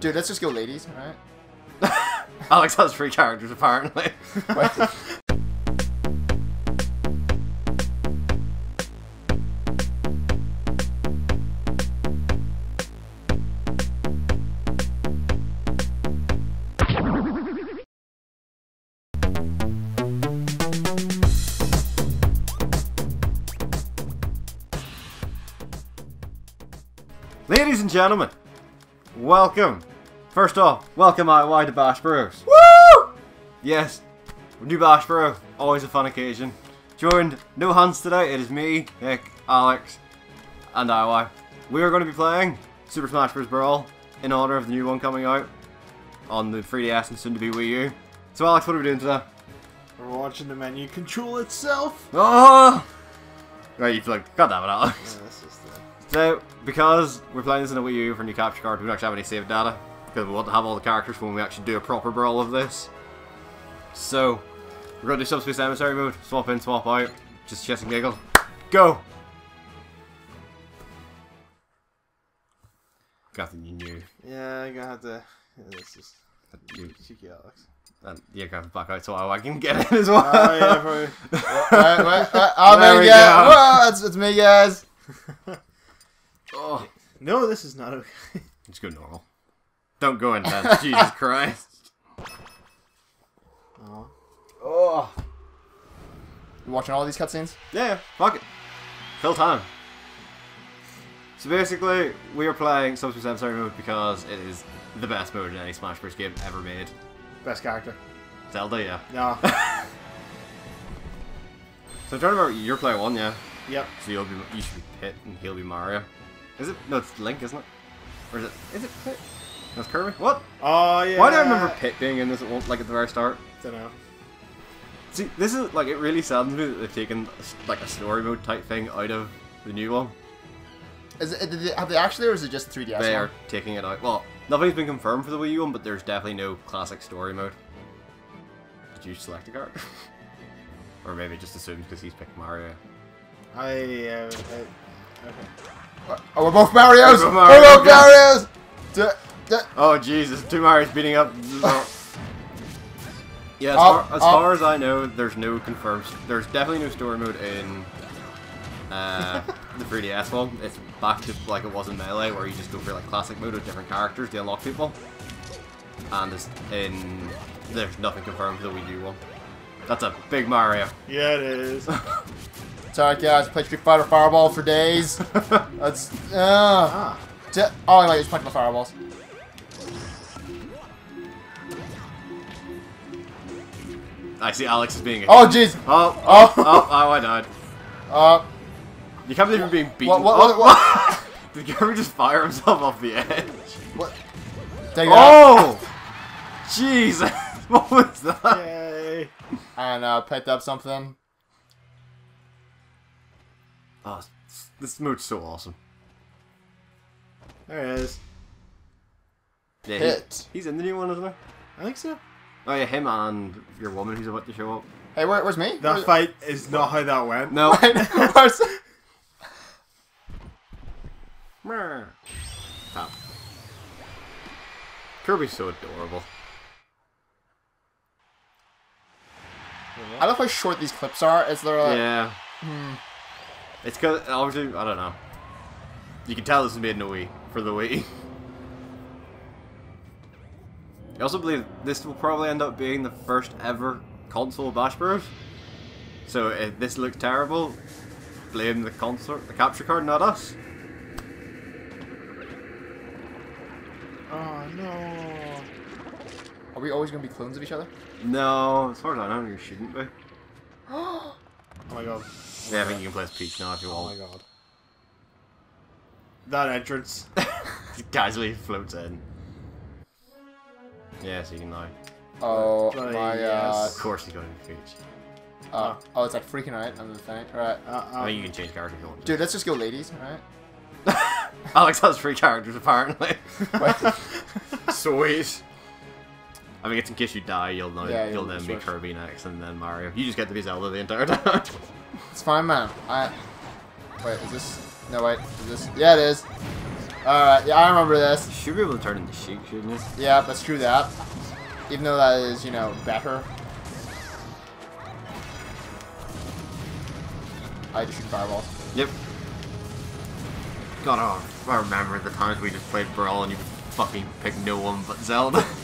Dude, let's just go ladies, alright? Alex has three characters apparently. Ladies and gentlemen, welcome. First off, welcome IY to Bash Bros. Woo! Yes, new Bash Bro, always a fun occasion. Joined, no Hans today, it is me, Nick, Alex, and IY. We are going to be playing Super Smash Bros. Brawl in honor of the new one coming out on the 3DS and soon to be Wii U. So Alex, what are we doing today? We're watching the menu control itself. Oh! Right, you've like, god damn it, Alex. Yeah, this is the... So, because we're playing this in a Wii U for a new capture card, we don't actually have any save data. Because we want to have all the characters when we actually do a proper brawl of this. So, we're going to do Subspace Emissary mode. Swap in, swap out. Just chest and giggle. Go! Got the new. Yeah, I'm gonna have to. Yeah, this is uh, you cheeky, Alex. and yeah, grab it back out so I can get it as well. Oh yeah, probably. Wait, wait, oh, There we go. go. Whoa, it's, it's me, guys. oh, No, this is not okay. just go normal. Don't go intense. Jesus Christ. Oh. Oh. You watching all these cutscenes? Yeah, yeah, fuck it. Fill time. So basically, we are playing Subspace Emissary mode because it is the best mode in any Smash Bros. game ever made. Best character. Zelda, yeah. No. So trying to remember, you're player one, yeah. yep. So you'll be, you should be Pit and he'll be Mario. Is it? No, it's Link, isn't it? Or is it? Is it Pit? That's Kirby. What? Oh yeah. Why do I remember Pit being in this at one, like at the very start? Don't know. See, this is like it really saddens me that they've taken like a story mode type thing out of the new one. Is it, did they, have they actually, or is it just 3DS? they one? are taking it out. Well, nothing's been confirmed for the Wii U one, but there's definitely no classic story mode. Did you select a card? or maybe just assumed because he's picked Mario. I. Uh, I okay. Oh, we're both Marios! We're both We're both Marios. Marios! D- d- Oh Jesus! Two Mario's beating up. yeah, as, Up, far, as up. far as I know, there's no confirmed. There's definitely no story mode in uh, the 3DS one. It's back to like it was in Melee, where you just go for like classic mode with different characters to unlock people. And it's in there's nothing confirmed for the Wii U one. That's a big Mario. Yeah, it is. It's alright, guys. Play Street Fighter Fireball for days. That's. Uh, ah. d- oh, I like just punch my fireballs. I see Alex is being. Oh, jeez. Oh, Oh. oh, oh, oh, I died. Uh, You can't believe you're being beaten. What- what- oh, what- Did Kirby just fire himself off the edge? what? Take that. Oh! Jesus! What was that? Yay. And uh, picked up something. Oh, this mode's so awesome. There it is. Yeah, he- Hit. he's in the new one, isn't he? I think so. Oh yeah, him and your woman who's about to show up. Hey, where, where's me? That Where's- fight is not how that went. No. where's- Meh. Tap. Kirby's so adorable. I love how short these clips are. Is there like, yeah. Hmm. It's cause obviously I don't know. You can tell this is made in a Wii for the Wii. I also believe this will probably end up being the first ever console Bash Bros. So if this looks terrible, blame the console, the capture card, not us. Oh no. Are we always gonna be clones of each other? No, as far as I know, you shouldn't be. Oh my god. Yeah, I think you can play as Peach now if you want. Oh my god. That entrance. Casually floats in. Yeah, so you can now. Oh Bloody my yes. god. Of course, you got to be Peach. Uh, oh, it's like freaking out on the thing. Right. Uh, I uh, mean, you can change character if you want. to. Dude, let's just go ladies, alright? Alex has three characters apparently. Sweet. I mean, it's in case you die, you'll know. Yeah, you'll you'll then be. Kirby next, and then Mario. You just get to be Zelda the entire time. It's fine, man. I. Wait, is this. No, wait. Is this. Yeah, it is. Alright, yeah, I remember this. You should be able to turn into Sheik, shouldn't you? Yeah, let's do that. Even though that is, you know, better. I just shoot fireballs. Yep. God, oh, I remember the times we just played Brawl and you fucking picked no one but Zelda.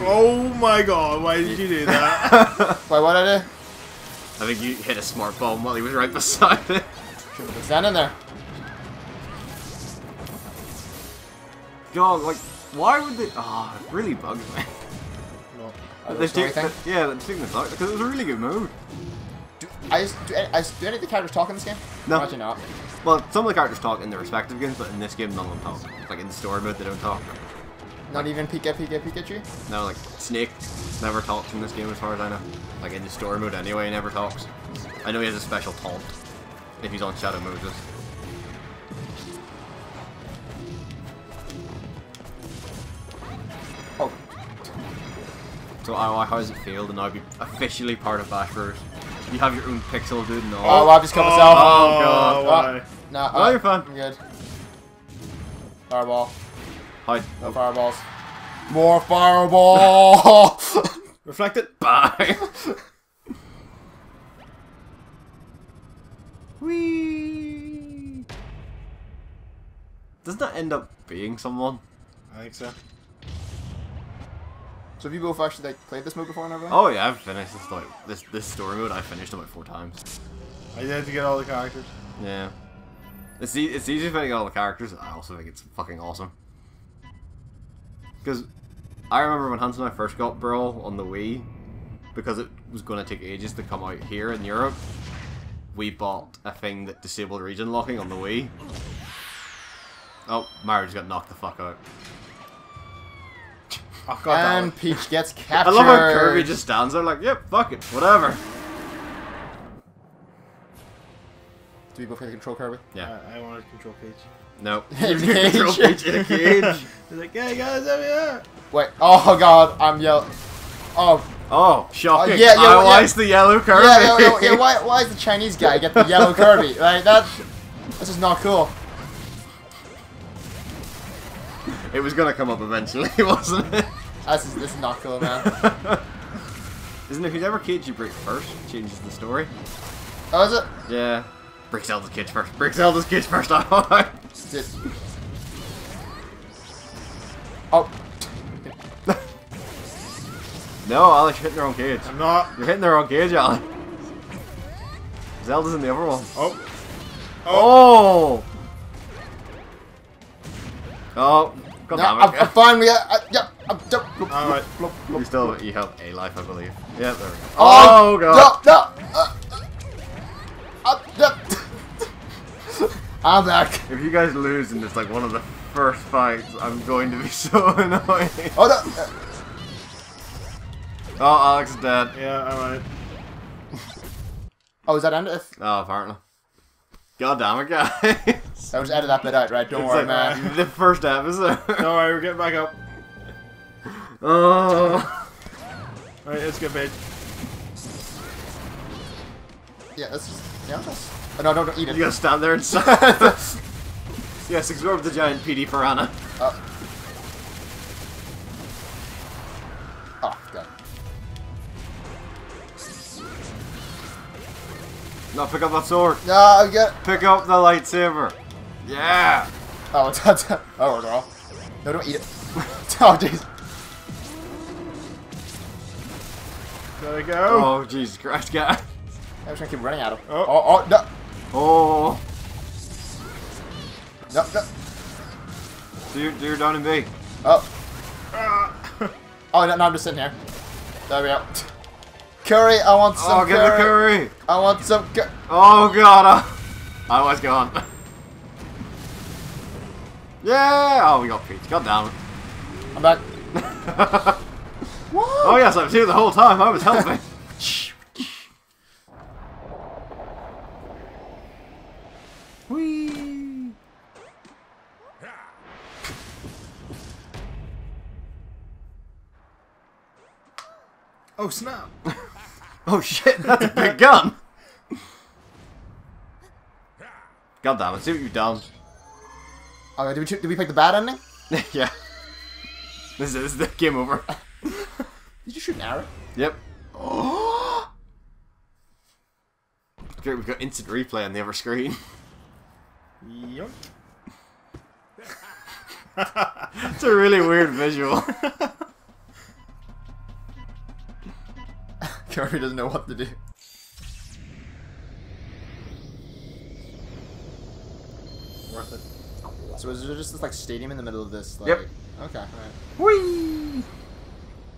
Oh my god, why did you do that? Wait, what did I do? I think you hit a smart bomb while he was right beside it. Should have stand in there. God, like, why would they? Oh, it really bugs me. no. They the story thing? the- yeah, they're taking this out because it was a really good move. Do, I just, do, I, do any of the characters talk in this game? No. Actually not. Well, some of the characters talk in their respective games, but in this game, none of them talk. Like in the story mode, they don't talk. Not even Pika Pika Pikachu? No, like Snake never talks in this game, as far as I know. Like in the story mode, anyway, he never talks. I know he has a special taunt if he's on Shadow Moses. Oh, So how, how has it feel to now be officially part of Bashverse? You have your own pixel dude and oh, all. I've just killed myself. Oh, God. Why? Nah, No, uh, you're fine. I'm good. Fireball. Hide. No fireballs. More fireball! Reflect it. Bye. Whee. Doesn't that end up being someone? I think so. so have you both actually like played this mode before and everything? Oh yeah, I've finished this like this this story mode. I finished it like four times. I did to get all the characters. Yeah, it's e it's easy get all the characters. I also think it's fucking awesome. Because I remember when Hans and I first got Brawl on the Wii, because it was going to take ages to come out here in Europe. We bought a thing that disabled region locking on the Wii. Oh, Mario just got knocked the fuck out. Oh god, and. Peach gets captured. I love how Kirby just stands there like, yep, fuck it, whatever. Do we both get to control Kirby? Yeah. I, I wanted to control Peach. No. In a control cage. Peach in a cage. He's like, hey guys, over here. Wait. Oh god, I'm yelling. Oh. Oh, shocking. Uh, yeah, yeah, I well, why yeah. is the yellow Kirby? Yeah, yeah, yeah, yeah, why, why is the Chinese guy get the yellow Kirby? Like that. This is not cool. It was gonna come up eventually, wasn't it? This is this is not cool, man. Isn't it whoever cage you break first changes the story? Oh, is it? Yeah. Break Zelda's cage first. Break Zelda's cage first. Oh. Oh. no, Alex, you're hitting the wrong cage. I'm not. You're hitting the wrong cage, Alex. Zelda's in the other one. Oh. Oh! Oh, god No, damn I'm, it. I'm fine. We, uh, uh, yeah, I'm, uh, Alright. You still you have a life, I believe. Yeah, there we go. Oh, Oh, god. No, no. Uh, I'm back. If you guys lose in this like one of the first fights, I'm going to be so annoyed. Oh no. Oh, Alex is dead. Yeah, alright. Oh, is that end? If Oh, apparently. God damn it, guys. I just edit that bit out, right? Don't It's worry, like man. the first episode. Don't worry, we're getting back up. oh. Alright, let's get paid. Yeah, that's just yeah. That's, oh, no, no, don't eat it. You gotta stand there and suck. Yes, absorb the giant Petey piranha. Oh. Oh, God. No, pick up that sword. No, I get. Pick up the lightsaber. Yeah. Oh, it's it's- Oh, we're all. Oh, no, don't eat it. oh, jeez. There we go. Oh, Jesus Christ, guys. I'm just gonna keep running at him. Oh. oh, oh no, Oh. no, no. Do your, do your down and B. Oh, Ah. oh, no, no, I'm just sitting here. There we go. Curry, I want some Oh, get the curry. I want some curry. Oh, God. uh, I was gone. Yeah. Oh, we got Peach. God damn it. I'm back. What? Oh, yes, I was here the whole time. I was helping. Oh, snap. Oh, shit. That's a big gun. God damn it, see what you've done. Oh, did we, did we pick the bad ending? yeah. This is, this is the game over. Did you shoot an arrow? Yep. Oh! Great, we've got instant replay on the other screen. Yoink. it's a really weird visual. Kirby doesn't know what to do. Worth it. So is there just this like stadium in the middle of this? Like... Yep. Okay. Alright. Whee!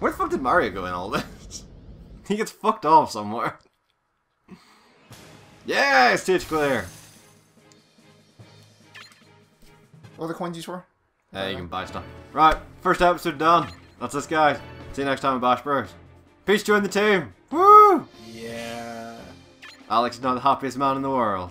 Where the fuck did Mario go in all this? he gets fucked off somewhere. Yeah, stage clear. What are the coins used for? Uh, you can buy stuff. Right, first episode done. That's this, guys. See you next time in Bash Bros. Peace, join the team. Woo! Yeah. Alex is not the happiest man in the world.